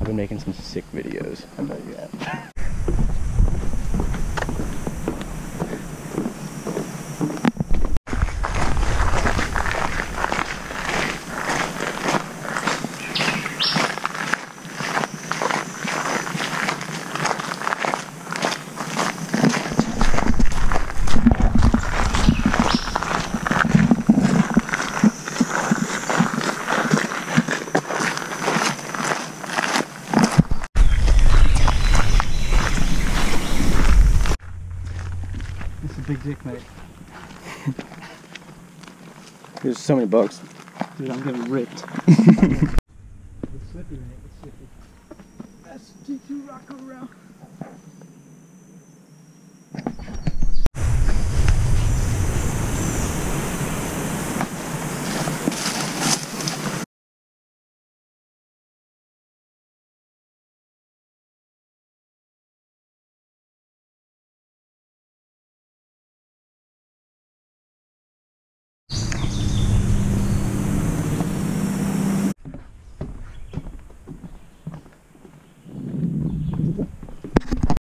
I've been making some sick videos. I bet you have. big dick, mate. There's so many bugs. Dude, I'm getting ripped. it's mate. It's. That's, rock around?